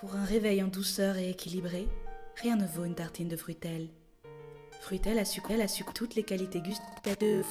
Pour un réveil en douceur et équilibré, rien ne vaut une tartine de fruitel. Fruitel a su, elle a su toutes les qualités gustatives.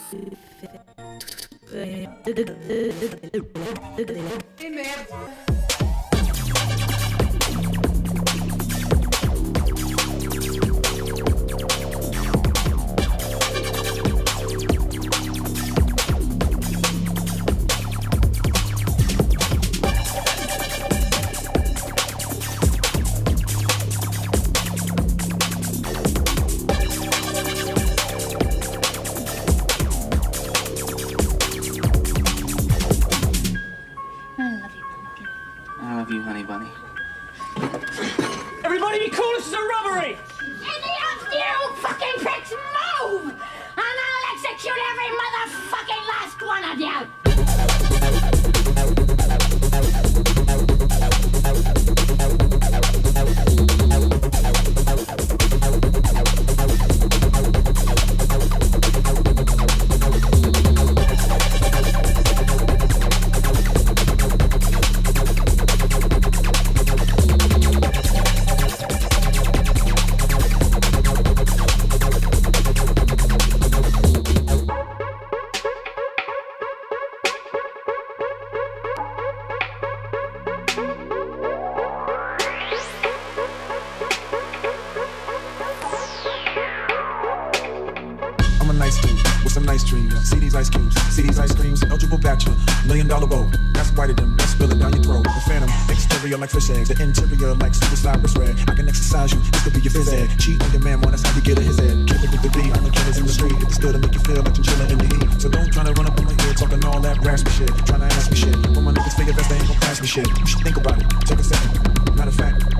Like fish eggs, the interior like suicide wrist red. I can exercise you, this could be your phys ed. Cheat on your man, one, that's how you get a his head. Kill it with the beat, I'm the killers in the street. It's still to make you feel like you're chilling in the heat. So don't try to run up on my ear talking all that raspy shit. Trying to ask me shit. When my niggas figure best, they ain't gon' pass me shit. You should think about it, take a second. Matter of fact,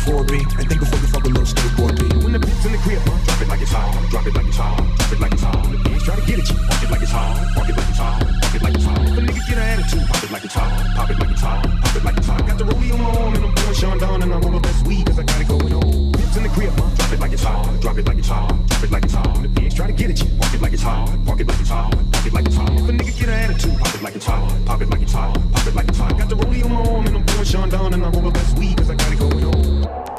take 4B and think before you fuck a little skateboard B. When the beat's in the crib, huh? drop it like it's hot. Drop it like it's hot. Drop it like it's hot. The kids try to get at you. Park it like it's hot. Park it like it's hot. Park it like it's hot. If a nigga get an attitude, pop it like it's hot. Pop it like it's hot. Pop it like it's hot. Got the rollie on and I'm pouring Chandon and I'm on my best weed cause I got it going on. Beats in the crib, huh? drop it like it's hot. Drop it like it's hot. Drop it like it's hot. The kids try to get at you. Park it like it's hot. Park it like it's hot. Park it like it's hot. If a nigga get an attitude, pop it like it's hot. Pop it like it's hot. Pop it like it's hot. Got the rollie on my arm and I'm pouring Chandon and I'm on my best weed cause I got it going on.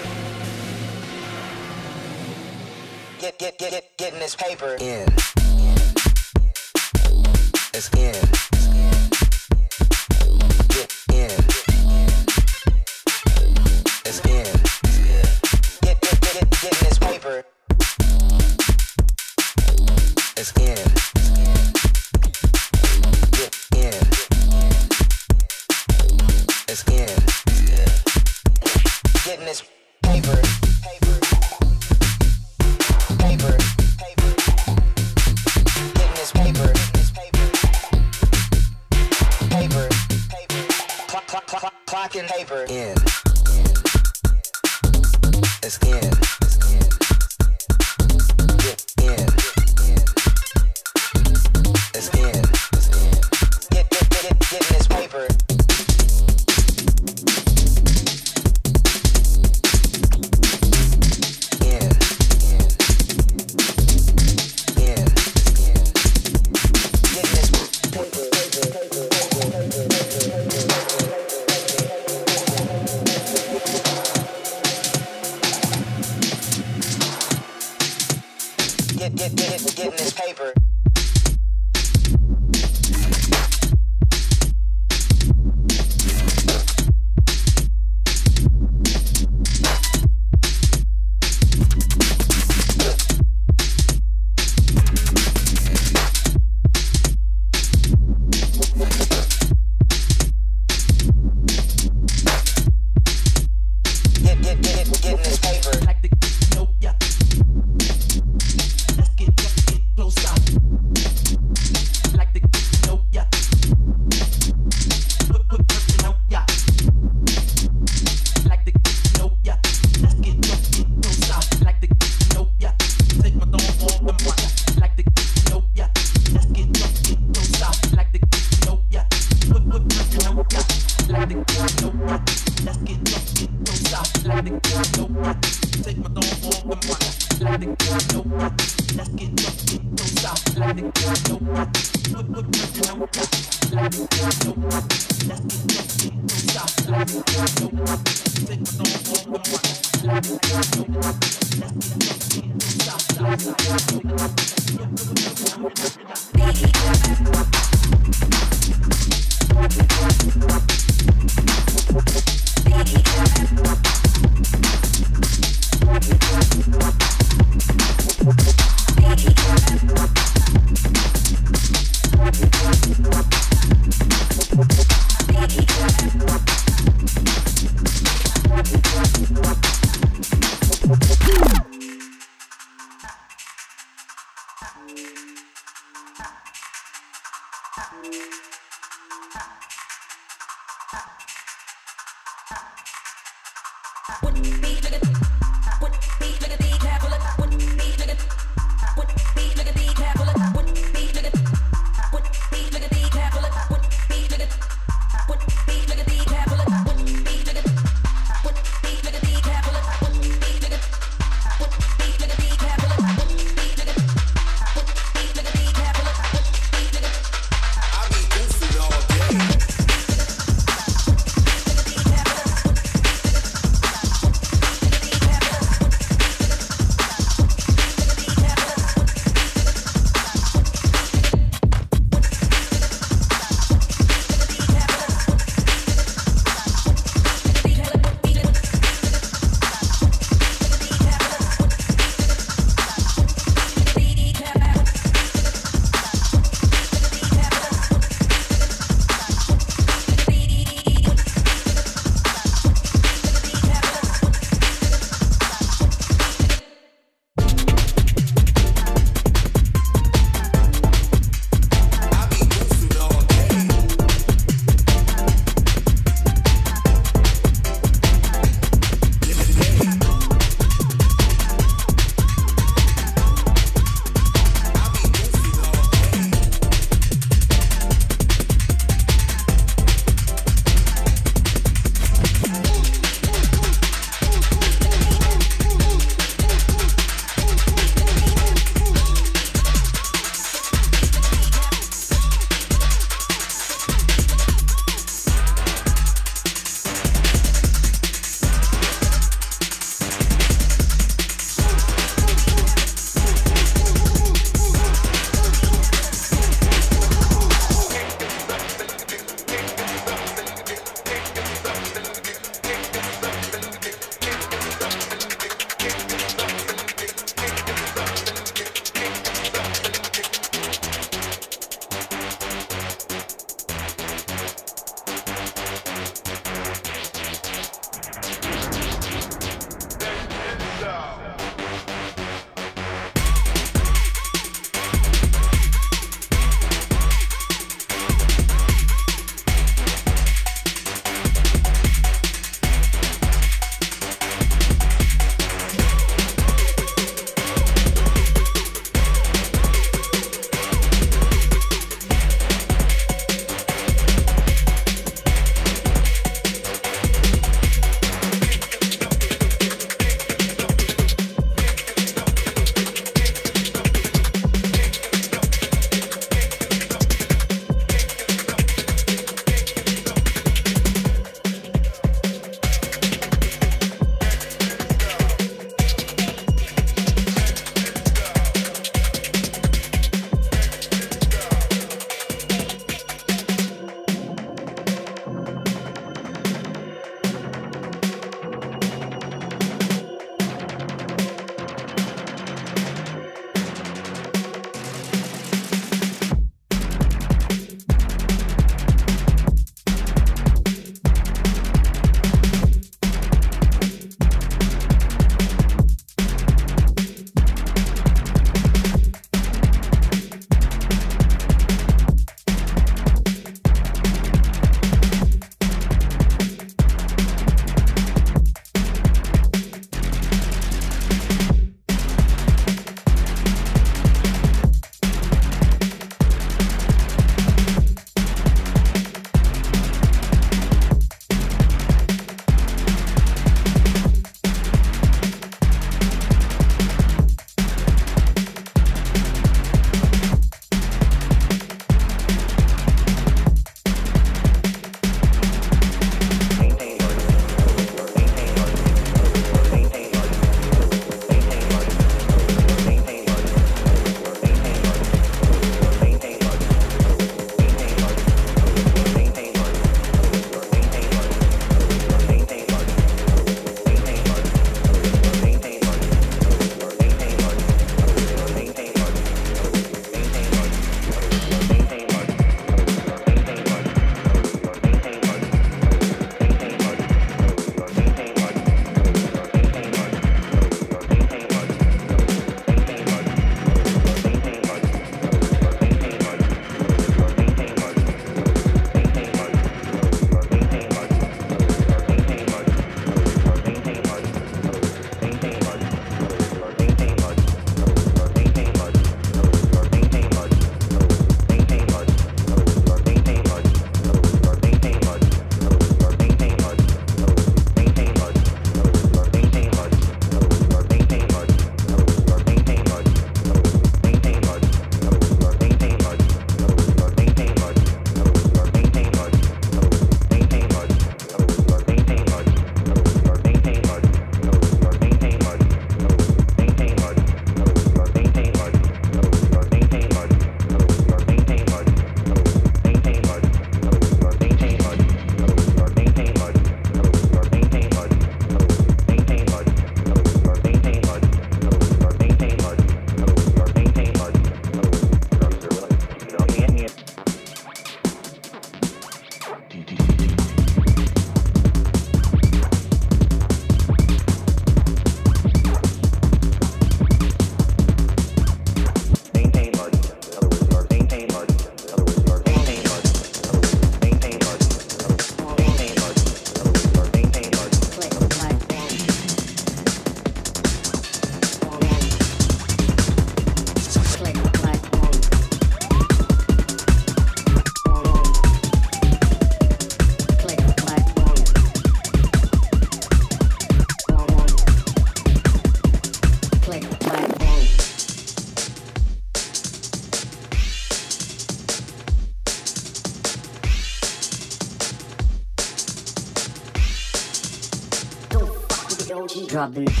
Drop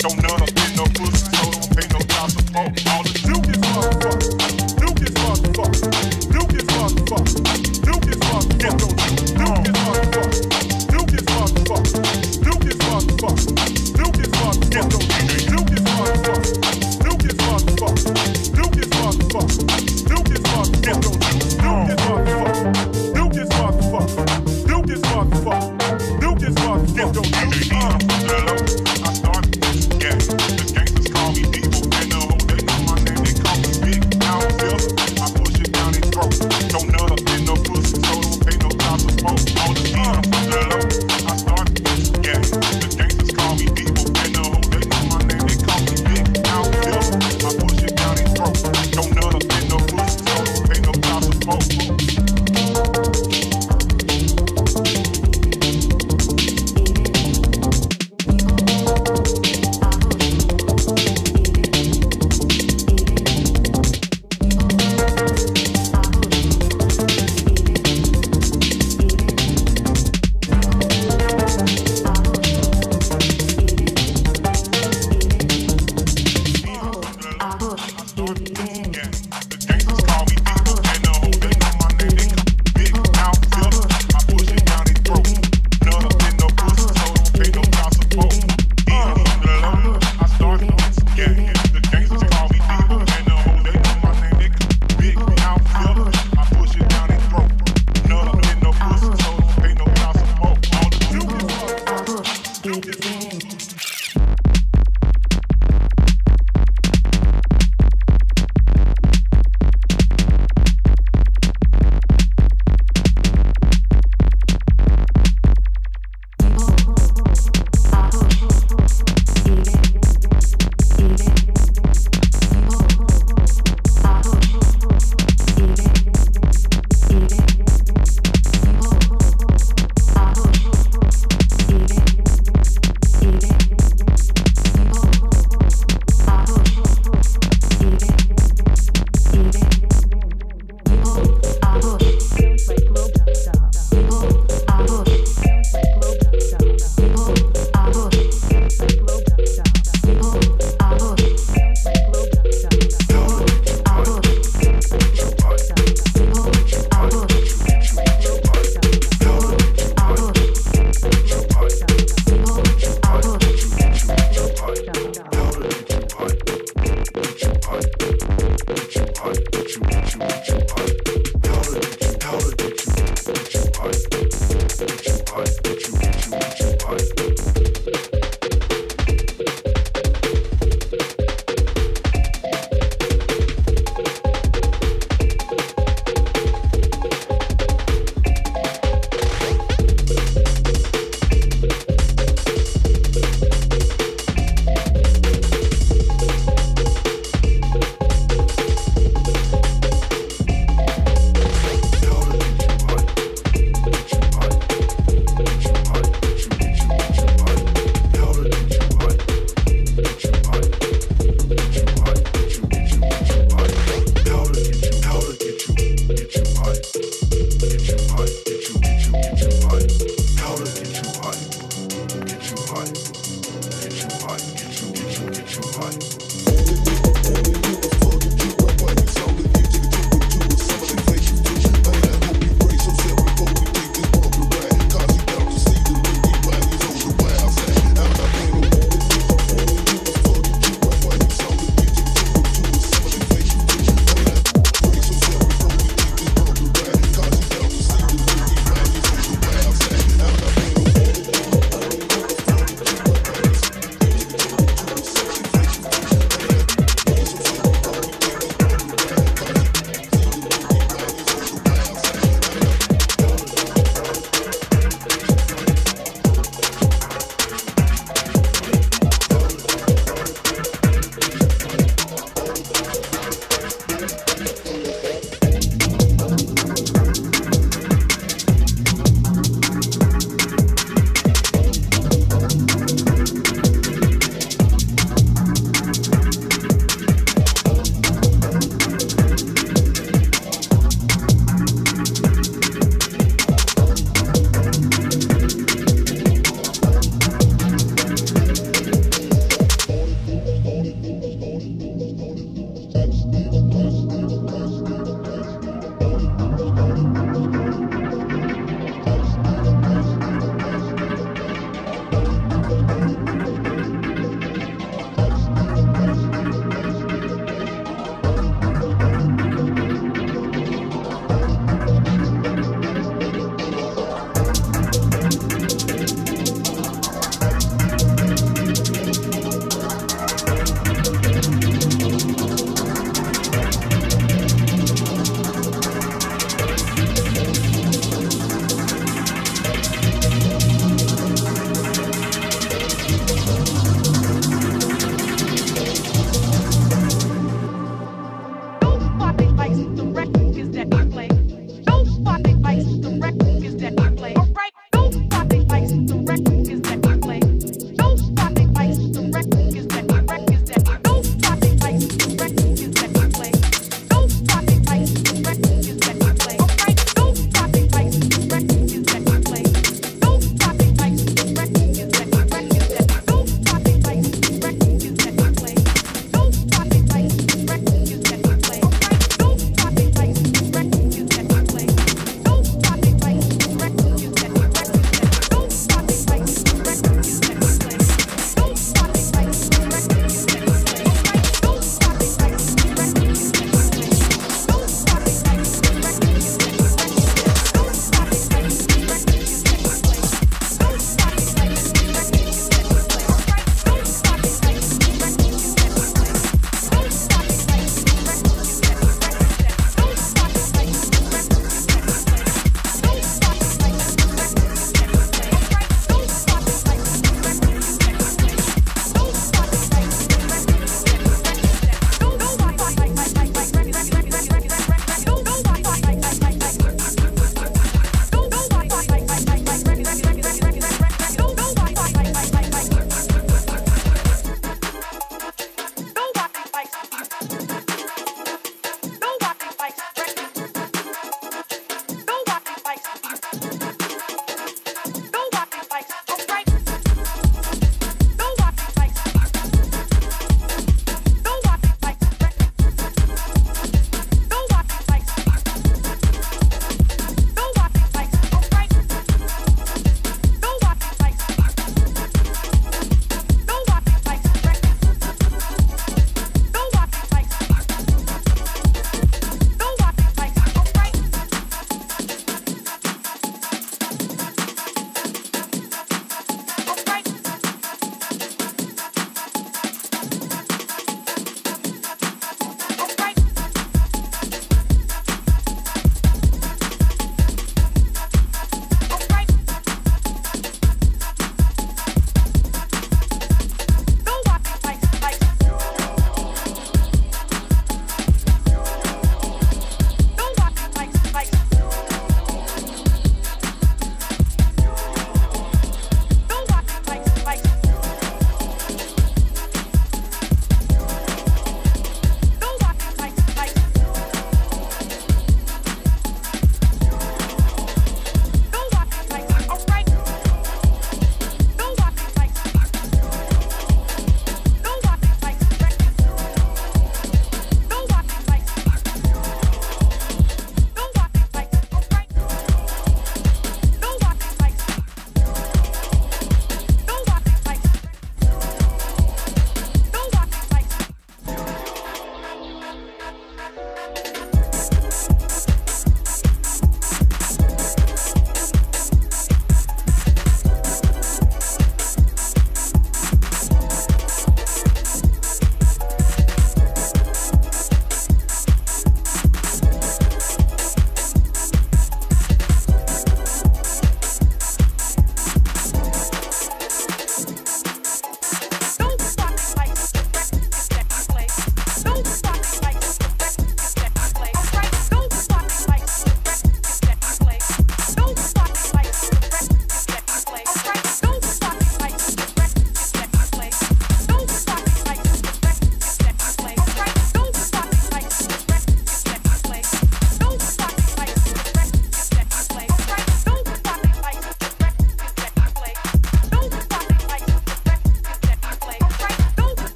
don't know.